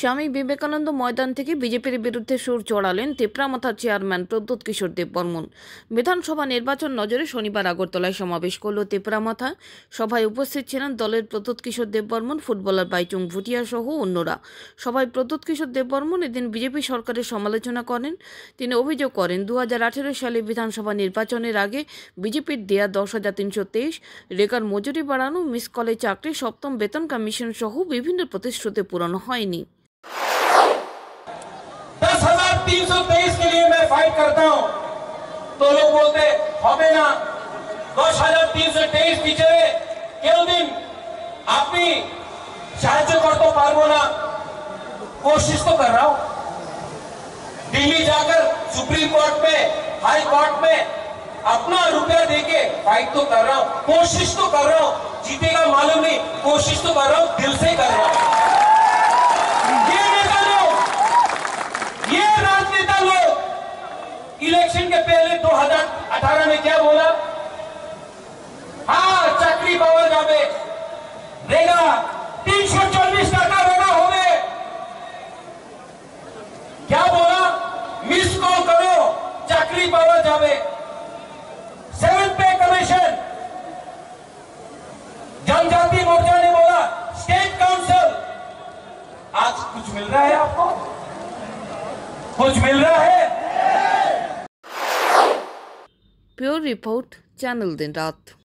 স্বামী বিবেকানন্দ ময়দান থেকে বিজেপির বিরুদ্ধে সুর চড়ালেন তেপরামাথা চেয়ারম্যান প্রদ্যুৎ কিশোর দেববর্মন। বিধানসভা নির্বাচন নজরে শনিবার আগরতলায় সমাবেশ করল তেপরামাথা সভায় উপস্থিত ছিলেন দলের প্রদ্যুৎ কিশোর দেববর্মন, ফুটবলার বাইচুং ভুটিয়া সহ অন্যরা। সভায় প্রদ্যুৎ কিশোর দেববর্মন এদিন বিজেপি সরকারের সমালোচনা করেন। তিনি অভিযোগ করেন দু হাজার আঠেরো সালে বিধানসভা নির্বাচনের আগে বিজেপির দেয়া দশ হাজার তিনশো তেইশ রেকার মজুরি বাড়ানো, মিস কলেজ চাকরি, সপ্তম বেতন কমিশন সহ বিভিন্ন প্রতিশ্রুতি পূরণ হয়নি। लिए मैं फाइट करता हूं तो लोग बोलते হবে না দশ হাজার তিনশো তেইশ পিছনে কেউ দিন আপনি সাহায্য করতে পারবো না कोशिश तो कर रहा हूं दिल्ली जाकर सुप्रीम कोर्ट में हाई कोर्ट में अपना रुपया देके फाइट तो कर रहा हूं कोशिश तो कर रहा हूं जीतेगा मालूम नहीं कोशिश तो कर रहा हूं दिल से कर रहा हूं इलेक्शन के पहले 2018 में क्या बोला? हाँ चाकरी पावर जाबे देगा। तीन सौ चौबीस टाका हो गए क्या बोला? मिस कॉल करो। चाकरी पावर जाबे सेवन पे कमीशन। जनजाति मोर्चा ने बोला, स्टेट काउंसिल। आज कुछ मिल रहा है आपको? कुछ मिल रहा है? प्योर रिपोर्ट चैनल दिन रात।